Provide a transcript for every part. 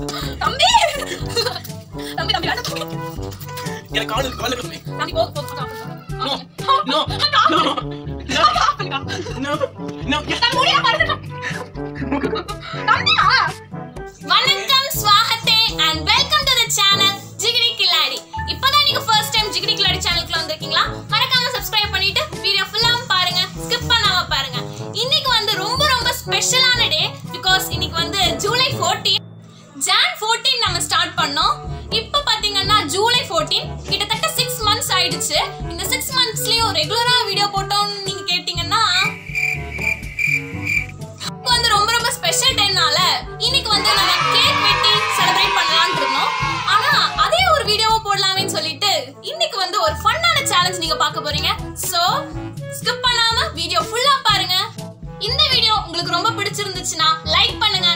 தம்பி தம்பி தம்பி வேண்டாம் தம்பி எனக்கு கால் கால் இருக்குமே தம்பி no. No no. No no பாருங்க. தம்பியா? வணக்கம் ஸ்வாகத்தே and welcome to the channel Jigidi Killadi இப்போதான் நீங்க ஃபர்ஸ்ட் டைம் ஜிகிடி கில்லாடி சேனலுக்குள்ள வந்திருக்கீங்களா மறக்காம சப்ஸ்கிரைப் பண்ணிட்டு வீடியோ ஃபுல்லா பாருங்க ஸ்கிப் பண்ணாம பாருங்க இன்னைக்கு வந்து ரொம்ப ரொம்ப ஸ்பெஷலான டே பிகாஸ் இன்னைக்கு வந்து ஜூலை 14 ஜான் 14 நம்ம ஸ்டார்ட் பண்ணோம். இப்போ பார்த்தீங்கன்னா ஜூலை 14 கிட்டத்தட்ட சிக்ஸ் மந்த்ஸ் ஆயிடுச்சு. இந்த சிக்ஸ் மந்த்ஸ்லேயும் ரெகுலராக வீடியோ போட்டோம்னு நீங்கள் கேட்டிங்கன்னா இப்போ வந்து ரொம்ப ரொம்ப ஸ்பெஷல் டைம்னால இன்னைக்கு வந்து நம்ம கேக் வெட்டி செலிப்ரேட் பண்ணலாம்னு இருந்தோம். ஆனால் அதே ஒரு வீடியோவை போடலாமேன்னு சொல்லிட்டு இன்னைக்கு வந்து ஒரு ஃபன்னான சேலஞ்ச் நீங்கள் பார்க்க போறீங்க. ஸோ ஸ்கிப் பண்ணாமல் வீடியோ ஃபுல்லாக பாருங்க. இந்த வீடியோ உங்களுக்கு ரொம்ப பிடிச்சிருந்துச்சுன்னா லைக் பண்ணுங்க.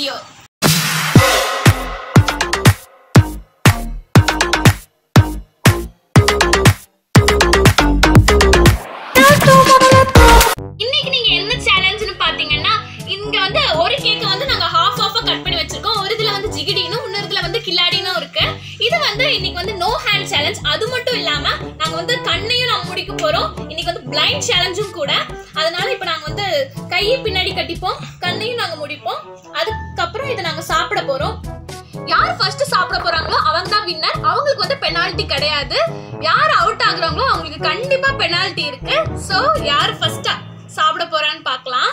வீடியோ. இன்னைக்கு நீங்க என்ன சேலஞ்சுன்னு பாத்தீங்கன்னா இங்க வந்து ஒரு கேக்க வந்து நாங்க ஹாஃப் ஆஃபா கட் பண்ணி வச்சிருக்கோம். ஒரு இதுல வந்து ஜிகிடினும் இன்னொரு இதுல வந்து கில்லாடினும் இருக்கு. இது வந்து இன்னைக்கு வந்து நோ ஹேண்ட் சேலஞ்ச் அது மட்டும் இல்லாம நாங்க வந்து கண்ணையும் நாங்க முடிக்க போறோம். இன்னைக்கு வந்து பிளைண்ட் சேலஞ்சும் கூட. அதனால இப்ப நாங்க வந்து கையை பின்னாடி கட்டிப்போம். கண்ணையும் நாங்க முடிப்போம். அதுக்கப்புறம் இதை நாங்க சாப்பிட போறோம். யார் ஃபர்ஸ்ட் சாப்பிட போறாங்களோ அவங்க தான் வின்னர் அவங்களுக்கு வந்து பெனால்டி கிடையாது. யார் அவுட் ஆகுறாங்களோ அவங்களுக்கு கண்டிப்பா பெனால்டி இருக்கு. சோ யார் ஃபர்ஸ்டா சாப்பிட போறான்னு பார்க்கலாம்.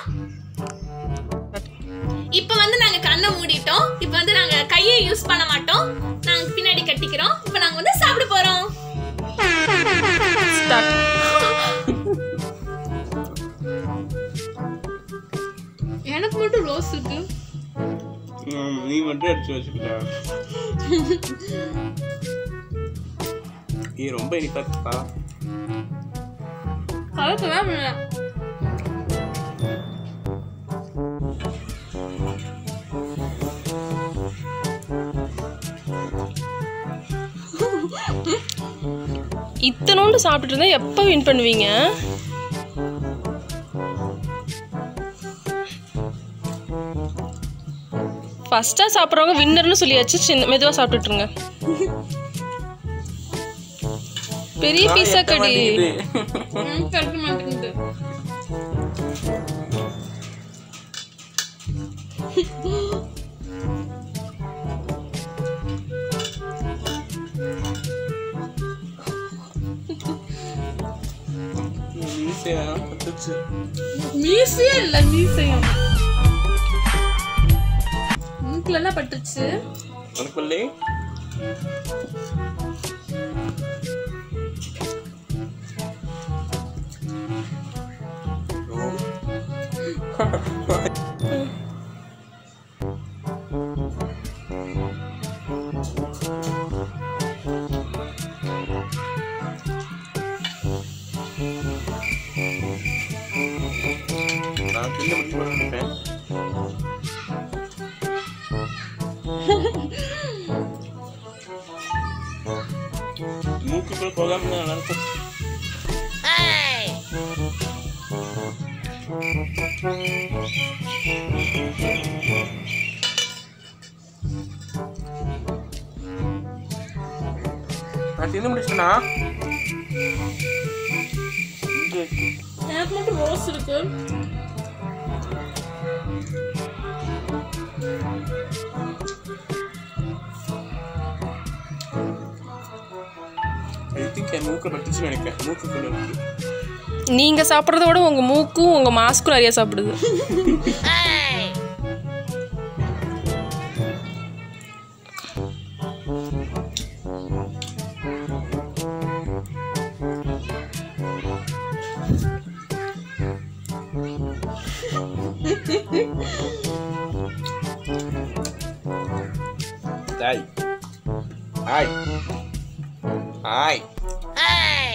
இப்போ வந்து நாங்க கண்ணை மூடிட்டோம். இப்போ வந்து நாங்க கையை யூஸ் பண்ண மாட்டோம். நாங்க பின்னாடி கட்டிக்கிறோம். இப்போ நாங்க வந்து சாப்பிட போறோம். மட்டும் ரோஸ் இருக்கு. நீ மட்டும் அடிச்சு வச்சுக்கிட்ட. ஏ ரொம்ப இனிப்பா இருக்கா இத்தனோண்டு சாப்பிட்டு இருந்தா எப்போ வின் பண்ணுவீங்க? ஃபர்ஸ்டா சாப்பிட்றவங்க வின்னர்னு சொல்லியாச்சு சின்ன மெதுவா சாப்பிட்டுட்டுருங்க. பெரிய பீஸா கடி. மாட்டேங்குது. ஈஸியா பத்துச்சு மீசையே? இல்ல மீசையும் மூக்குல Ha ha ha. மூக்குக்குள்ள போகாம இருந்தா நல்லா இருக்கும் நான் தின்னு முடிச்சேனா இங்க எனக்கு மட்டும் ரோஸ் இருக்கு என் மூக்கு பட்டுச்சுன்னு நினைக்கிறேன். மூக்குக்குள்ள இருக்கு நீங்க சாப்பிட்றத விட உங்க மூக்கும் உங்க மாஸ்க்கும் நிறைய சாப்பிடுது.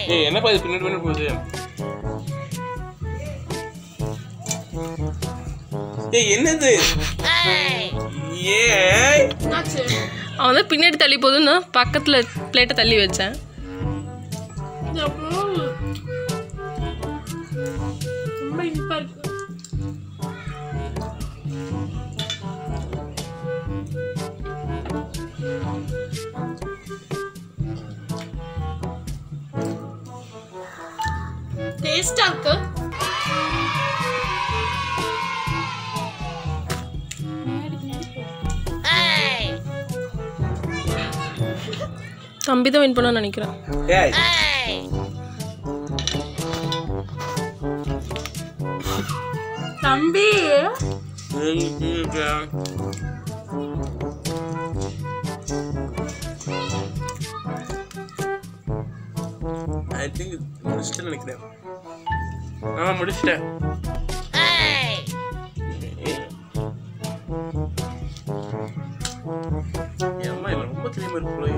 ஏய் என்னப்பா இது? பின்னாடி பின்னாடி போகுது. ஏய் என்னது? ஏய். அவன் தான் பின்னாடி தள்ளி போதுன்னு பக்கத்துல பிளேட்டை தள்ளி வச்சேன். டேஸ்டா இருக்கு தம்பி தான் வின் பண்ண நினைக்கிறேன். தம்பி. ஐ திங்க் முடிச்சிட்டேன்னு நினைக்கிறேன். ஆ முடிச்சிட்டேன். அம்மா இல்லை ரொம்ப தெரியாம இருக்கு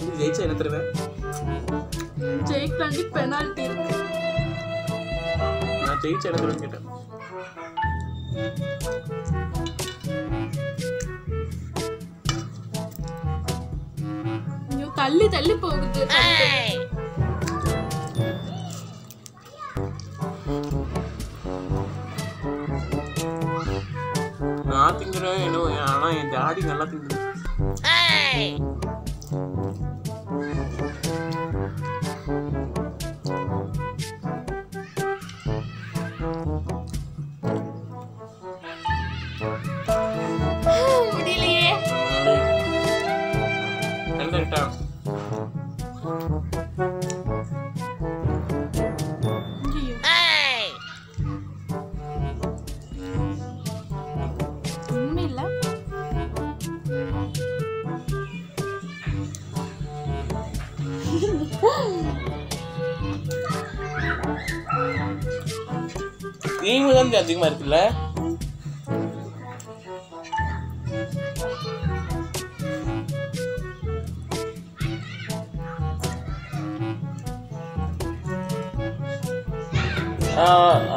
இது ஜெயிச்சா என்ன தருவேன் ஜெயிக்கலாண்டி பெனால்டி இருக்கு. ஜெயிச்சா தருவேன்னு கேட்டேன் ஐயோ தள்ளி தள்ளி போகுது நான் திங்குறேன் என்ன ஆனா என் டாடி நல்லா திங்குது. முடியலையே. எழுந்துட்டா ஒண்ணுமே இல்ல நீங்க தான் அதிகமா இருக்குல்ல? ஆ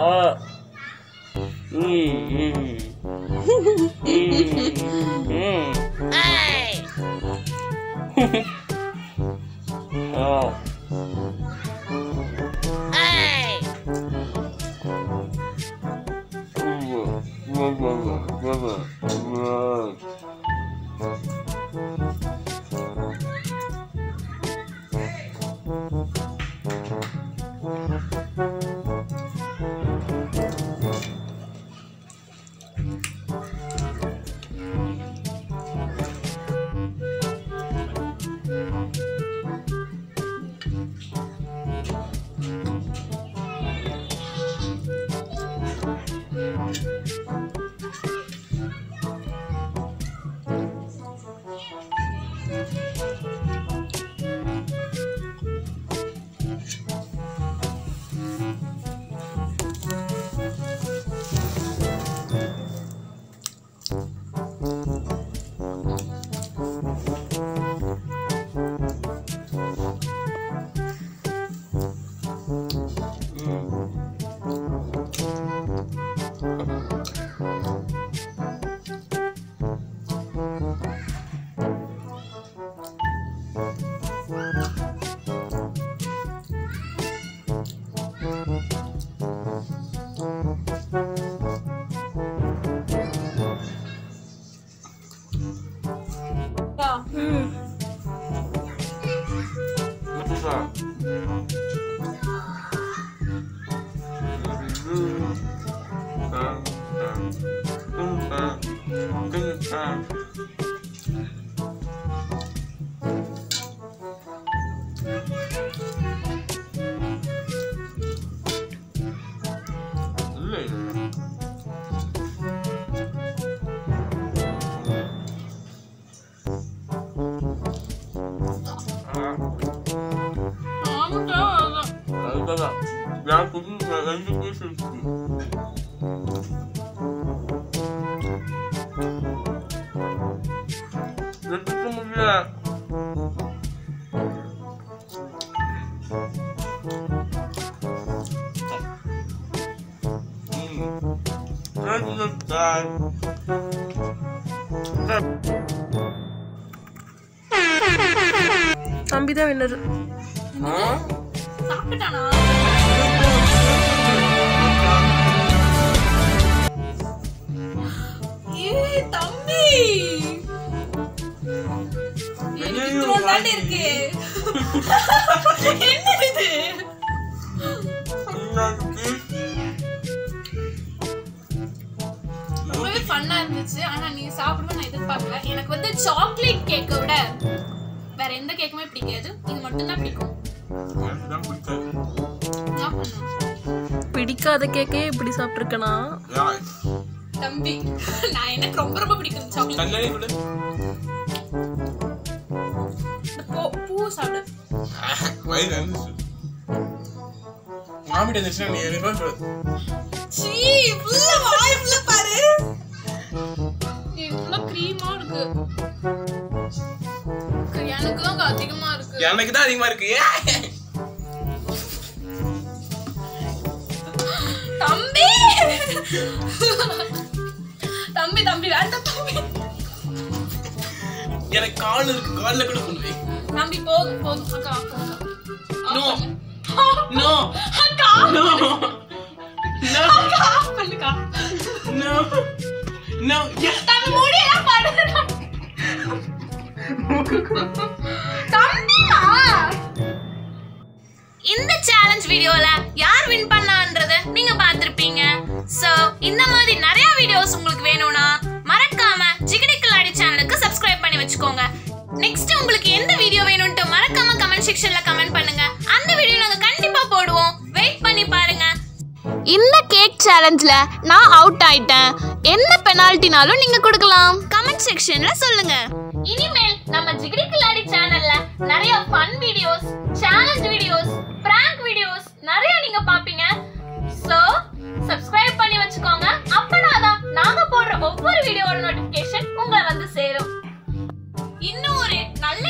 രണ്ട് പ്രാവശ്യം ലഭിക്കുമില്ല അമ്പിത വിന്നർ സാപ്പിട്ടാണോ தம்பி. ரொம்பவே ஃபன்னா இருந்துச்சு. ஆனா நீ சாப்பிடுவே நான் எதிர்பார்க்கல. எனக்கு வந்து சாக்லேட் கேக்கை விட வேற எந்த கேக்குமே பிடிக்காது. இது மட்டும் பிடிக்கும். பிடிக்காத கேக்கே இப்படி சாப்பிட்டுருக்கனா? தம்பி. நான் எனக்கு ரொம்ப ரொம்ப பிடிக்கும் சாக்லேட். பூ- பூ சாப்பிடு. வயிறு வந்துச்சு. மாமிட்ட இருந்துச்சுன்னா நீ எனக்கு சொல்லு. சீ உள்ள வாய் உள்ள பாரு. இவ்வளவு க்ரீமா இருக்கு. எனக்கு தான் அதிகமா இருக்கு. எனக்கு தான் அதிகமா இருக்கு. எனக்கு கால் இருக்கு கால்ல கூட வை தம்பி போதும் போதும். அக்கா பண்ணு. நோ அக்கா நோ நோ அக்கா ஆஃப் பண்ணுக்கா நோ நோ தம்பி முடியெல்லாம் படுது தம்பியா? இந்த சேலஞ்ச் வீடியோல யார் வின் பண்ணான்றத நீங்க பார்த்திருப்பீங்க. சோ இந்த மாதிரி நிறைய வீடியோஸ் உங்களுக்கு வேணும்னா நெக்ஸ்ட் உங்களுக்கு எந்த வீடியோ வேணும்ட்டு மறக்காம கமெண்ட் செக்ஷன்ல கமெண்ட் பண்ணுங்க. அந்த வீடியோ நாங்க கண்டிப்பா போடுவோம். வெயிட் பண்ணி பாருங்க. இந்த கேக் சேலஞ்சில் நான் அவுட் ஆயிட்டேன். என்ன பெனால்ட்டினாலும் நீங்க கொடுக்கலாம். கமெண்ட் செக்ஷன்ல சொல்லுங்க. இனிமேல் நம்ம ஜிகிரி கிளாடி சேனல்ல நிறைய fun videos challenge videos prank videos நிறைய நீங்க பாப்பீங்க. சோ சப்ஸ்கிரைப் பண்ணி வச்சுக்கோங்க. அப்பனாதான் நாங்க போடுற ஒவ்வொரு வீடியோட நோட்டிபிகேஷன் உங்களை வந்து சேரும். இன்னும் ஒரு நல்ல